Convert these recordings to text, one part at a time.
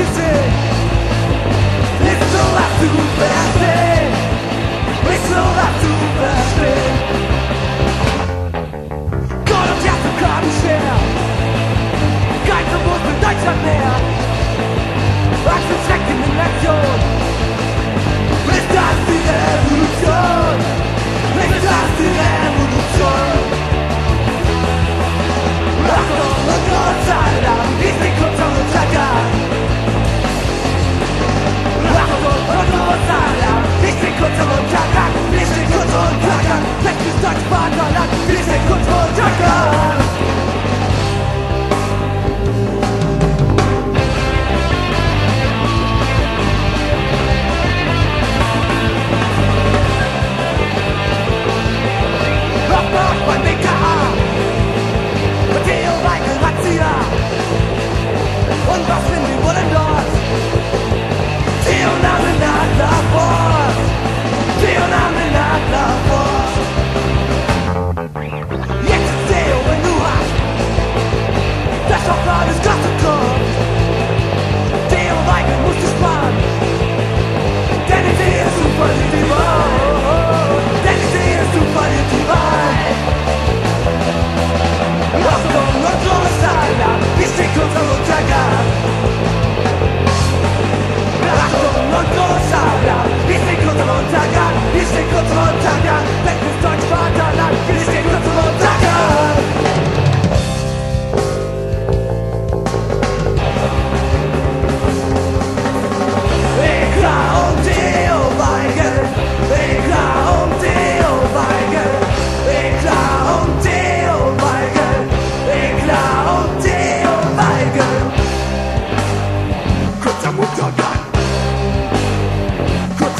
kisses. Yüksek futbol takar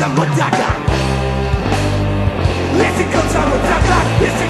Kocaman Dagang Let's go, Lesi